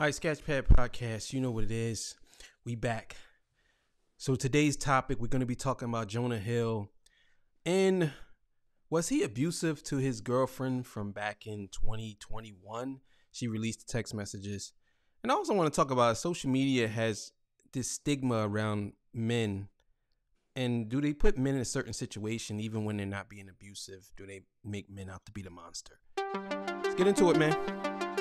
All right, Sketchpad Podcast, you know what it is. We back. So today's topic, we're going to be talking about Jonah Hill. And was he abusive to his girlfriend from back in 2021? She released text messages. And I also want to talk about social media has this stigma around men. And do they put men in a certain situation even when they're not being abusive? Do they make men out to be the monster? Let's get into it, man.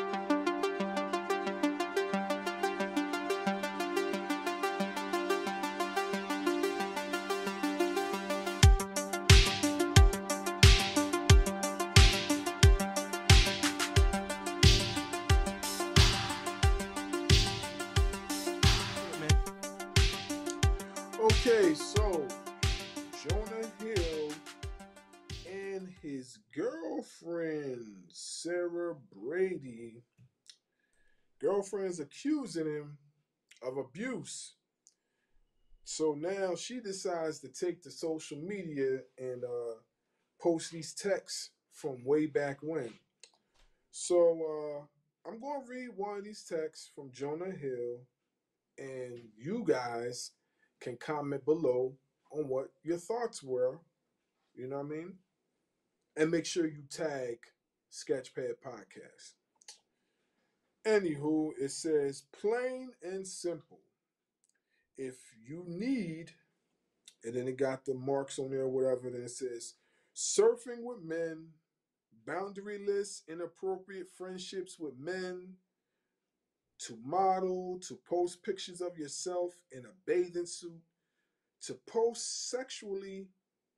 His girlfriend Sarah Brady, girlfriend's accusing him of abuse. So now she decides to take to social media and uh, post these texts from way back when. So uh, I'm going to read one of these texts from Jonah Hill, and you guys can comment below on what your thoughts were. You know what I mean? And make sure you tag Sketchpad Podcast. Anywho, it says plain and simple. If you need, and then it got the marks on there or whatever, then it says surfing with men, boundaryless, inappropriate friendships with men, to model, to post pictures of yourself in a bathing suit, to post sexually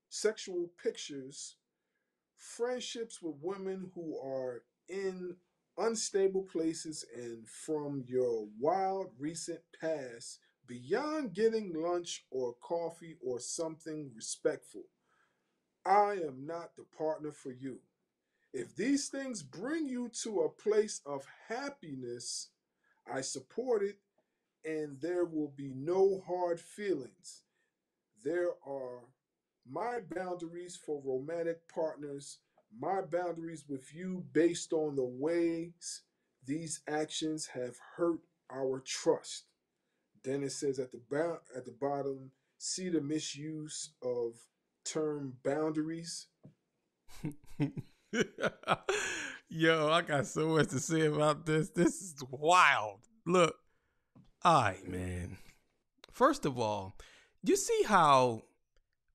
sexual pictures, friendships with women who are in unstable places and from your wild recent past beyond getting lunch or coffee or something respectful. I am not the partner for you. If these things bring you to a place of happiness, I support it, and there will be no hard feelings. There are my boundaries for romantic partners, my boundaries with you based on the ways these actions have hurt our trust. Then it says at the bo- at the bottom, see the misuse of term boundaries. Yo, I got so much to say about this. This is wild. Look, all right, man. First of all, you see how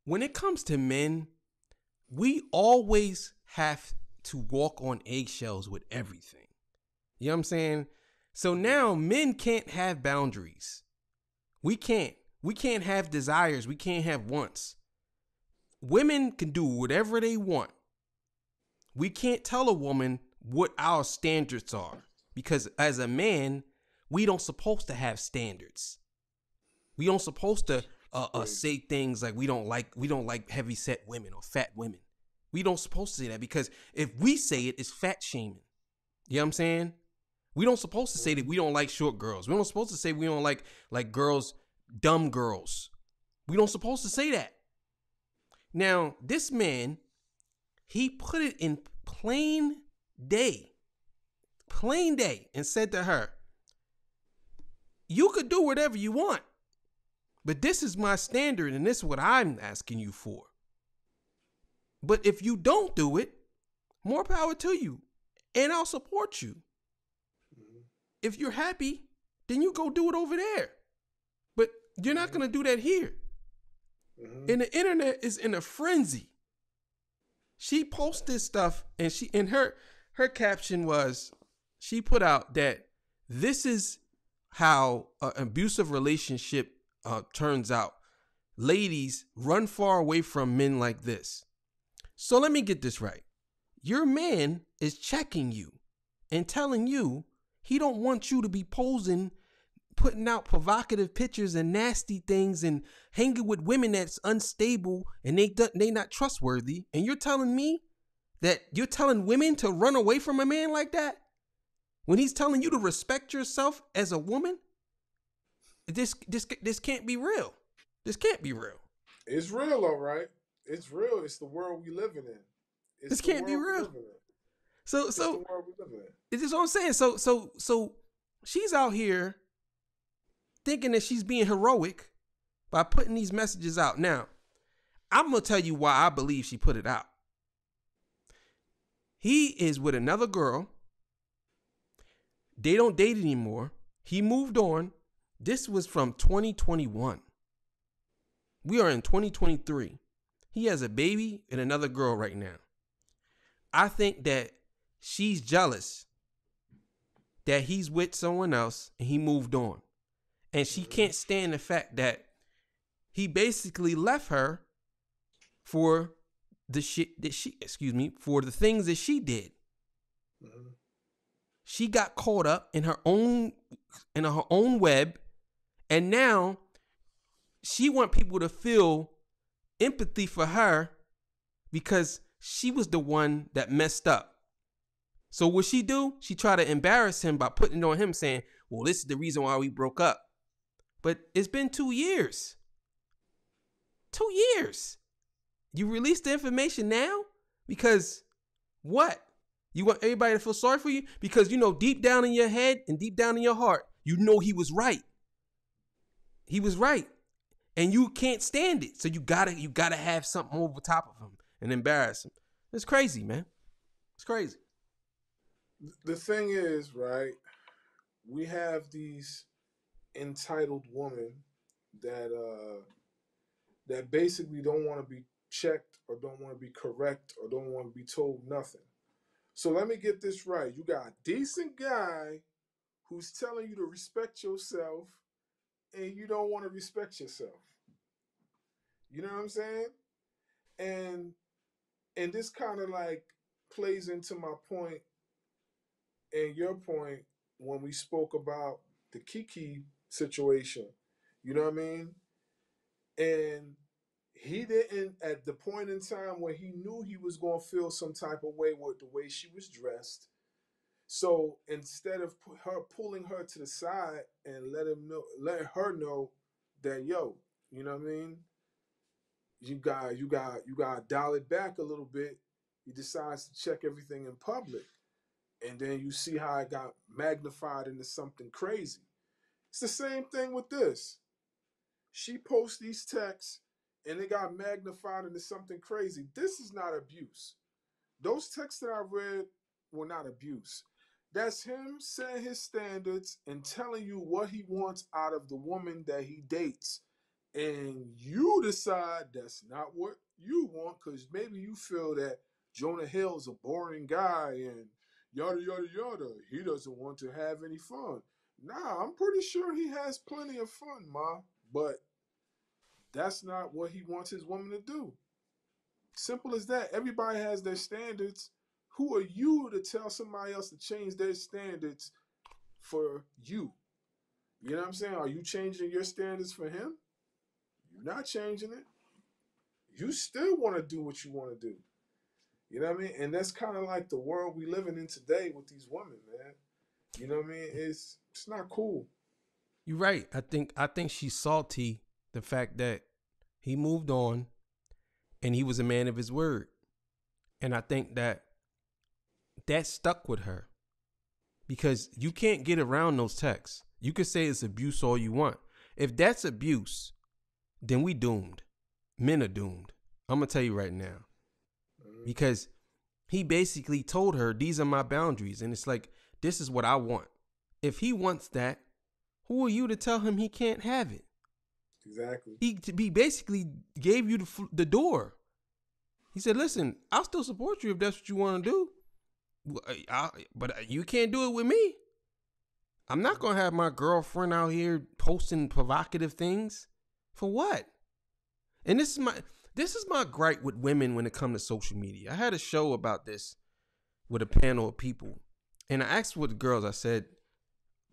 when it comes to men, we always have to walk on eggshells with everything. You know what I'm saying? So now men can't have boundaries. We can't. We can't have desires. We can't have wants. Women can do whatever they want. We can't tell a woman what our standards are because as a man, we don't supposed to have standards. We don't supposed to uh, uh, say things like we don't like we don't like heavy set women or fat women. We don't supposed to say that because if we say it, it's fat shaming. You know what I'm saying? We don't supposed to say that we don't like short girls. We don't supposed to say we don't like like girls, dumb girls. We don't supposed to say that. Now, this man, he put it in plain day, plain day, and said to her, You could do whatever you want, but this is my standard, and this is what I'm asking you for. But if you don't do it, more power to you, and I'll support you. If you're happy, then you go do it over there. But you're not going to do that here. Mhm. And the internet is in a frenzy. She posted stuff and she and her her caption was she put out that this is how an abusive relationship uh, turns out. Ladies, run far away from men like this. So let me get this right. Your man is checking you and telling you he don't want you to be posing putting out provocative pictures and nasty things and hanging with women that's unstable and they they not trustworthy and you're telling me that you're telling women to run away from a man like that when he's telling you to respect yourself as a woman this this this can't be real this can't be real It's real, all right. It's real. It's the world we living in. It's This can't be real. so It's so the world we living in. It's just what I'm saying. So so so she's out here thinking that she's being heroic by putting these messages out. Now, I'm gonna tell you why I believe she put it out. He is with another girl. They don't date anymore. He moved on. This was from 2021. We are in 2023. He has a baby and another girl right now. I think that she's jealous that he's with someone else and he moved on. And she can't stand the fact that he basically left her for the shit that she, excuse me, for the things that she did. Mm-hmm. She got caught up in her own in her own web and now she want people to feel empathy for her because she was the one that messed up. So what she do? She try to embarrass him by putting it on him saying, "Well, this is the reason why we broke up." But it's been 2 years. 2 years. You release the information now because what? You want everybody to feel sorry for you because you know deep down in your head and deep down in your heart, you know he was right. He was right and you can't stand it. So you gotta you gotta have something over top of him and embarrass him. It's crazy, man. It's crazy. The thing is, right? We have these entitled women that uh that basically don't want to be checked or don't want to be correct or don't want to be told nothing. So let me get this right. You got a decent guy who's telling you to respect yourself and you don't want to respect yourself. You know what I'm saying? And and this kind of like plays into my point and your point when we spoke about the Kiki situation. You know what I mean? And he didn't at the point in time where he knew he was going to feel some type of way with the way she was dressed so instead of her pulling her to the side and let him know, let her know that yo, you know what I mean? You got you got you got dial it back a little bit. He decides to check everything in public, and then you see how it got magnified into something crazy. It's the same thing with this. She posts these texts, and it got magnified into something crazy. This is not abuse. Those texts that I read were not abuse. That's him setting his standards and telling you what he wants out of the woman that he dates. And you decide that's not what you want because maybe you feel that Jonah Hill's a boring guy and yada, yada, yada. He doesn't want to have any fun. Nah, I'm pretty sure he has plenty of fun, Ma. But that's not what he wants his woman to do. Simple as that. Everybody has their standards who are you to tell somebody else to change their standards for you? You know what I'm saying? Are you changing your standards for him? You're not changing it. You still want to do what you want to do. You know what I mean? And that's kind of like the world we living in today with these women, man. You know what I mean? It's it's not cool. You're right. I think I think she's salty the fact that he moved on and he was a man of his word. And I think that that stuck with her because you can't get around those texts. You could say it's abuse all you want. If that's abuse, then we doomed. Men are doomed. I'm gonna tell you right now. Mm-hmm. Because he basically told her these are my boundaries and it's like this is what I want. If he wants that, who are you to tell him he can't have it? Exactly. He he basically gave you the the door. He said, "Listen, I'll still support you if that's what you want to do. I, but you can't do it with me. I'm not gonna have my girlfriend out here posting provocative things. For what? And this is my this is my gripe with women when it comes to social media. I had a show about this with a panel of people, and I asked with the girls. I said,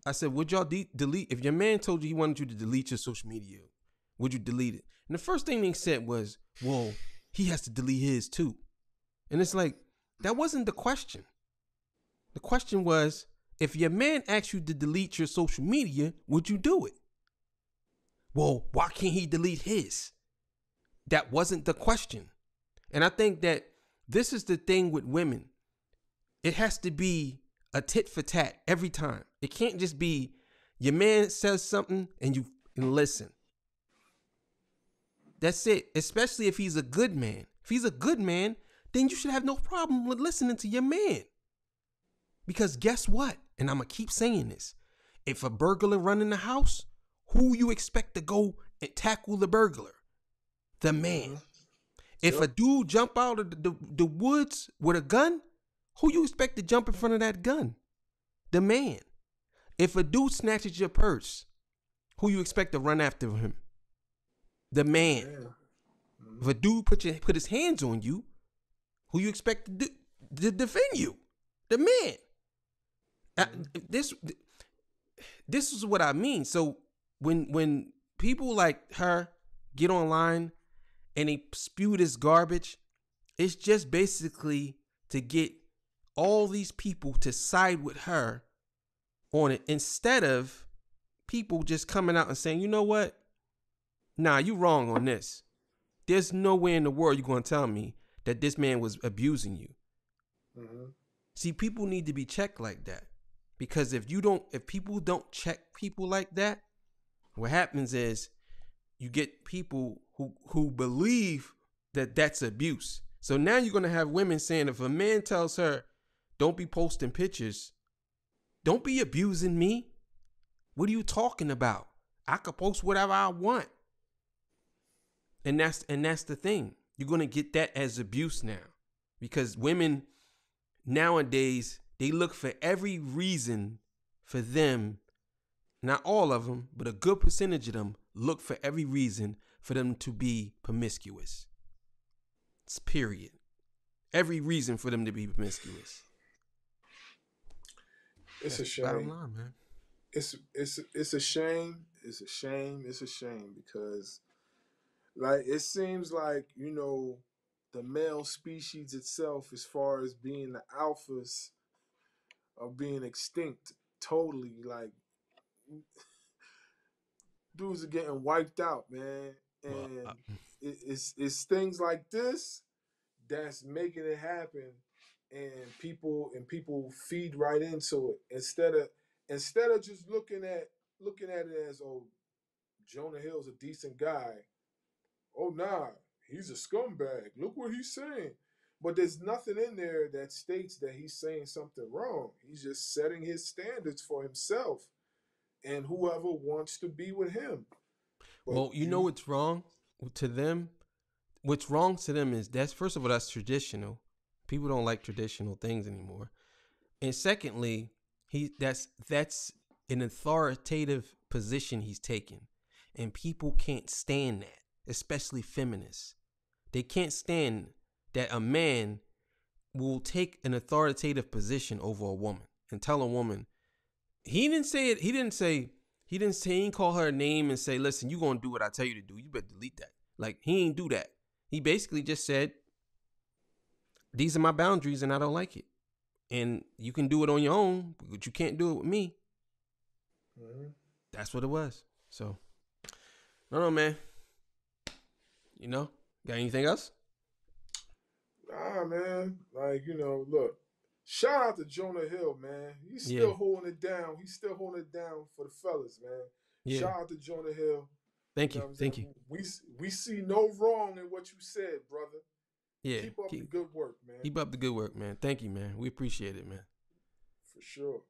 I said, would y'all de- delete if your man told you he wanted you to delete your social media? Would you delete it? And the first thing they said was, well, he has to delete his too. And it's like that wasn't the question. The question was if your man asked you to delete your social media, would you do it? Well, why can't he delete his? That wasn't the question. And I think that this is the thing with women. It has to be a tit for tat every time. It can't just be your man says something and you and listen. That's it. Especially if he's a good man. If he's a good man, then you should have no problem with listening to your man. Because guess what? And I'm gonna keep saying this. If a burglar run in the house, who you expect to go and tackle the burglar? The man. Mm-hmm. If a dude jump out of the, the, the woods with a gun, who you expect to jump in front of that gun? The man. If a dude snatches your purse, who you expect to run after him? The man. Yeah. If a dude put your put his hands on you, who you expect to, do, to defend you? The man. Uh, this this is what I mean. So when when people like her get online and they spew this garbage, it's just basically to get all these people to side with her on it instead of people just coming out and saying, you know what? Nah, you wrong on this. There's no way in the world you're gonna tell me that this man was abusing you. hmm See, people need to be checked like that. Because if you don't, if people don't check people like that, what happens is you get people who who believe that that's abuse. So now you're gonna have women saying, if a man tells her, "Don't be posting pictures," don't be abusing me. What are you talking about? I could post whatever I want. And that's and that's the thing. You're gonna get that as abuse now, because women nowadays they look for every reason for them not all of them but a good percentage of them look for every reason for them to be promiscuous it's period every reason for them to be promiscuous It's a That's bottom shame. line, man. It's it's it's a shame. It's a shame. It's a shame because, like, it seems like you know, the male species itself, as far as being the alphas, are being extinct totally. Like, dudes are getting wiped out, man. Well, And uh, it, it's it's things like this that's making it happen and people and people feed right into it instead of instead of just looking at looking at it as oh jonah hill's a decent guy oh nah he's a scumbag look what he's saying but there's nothing in there that states that he's saying something wrong. He's just setting his standards for himself and whoever wants to be with him. But well you know what's wrong to them? What's wrong to them is that's first of all that's traditional. People don't like traditional things anymore. And secondly he that's that's an authoritative position he's taken and people can't stand that especially feminists. They can't stand that a man will take an authoritative position over a woman and tell a woman he didn't say it he didn't say he didn't say he didn't call her a name and say listen you gonna do what i tell you to do. You better delete that. Like he ain't do that. He basically just said these are my boundaries and i don't like it. And you can do it on your own but you can't do it with me. That's what it was. So i don't man. You know got anything else Nah, man. Like, you know, look. Shout out to Jonah Hill, man. He's still Yeah. holding it down. He's still holding it down for the fellas, man. yeah Shout out to Jonah Hill. thank know you what I'm thank saying? you We we see no wrong in what you said, brother. yeah keep up keep, the good work, man. keep up the good work man thank you man we appreciate it man for sure.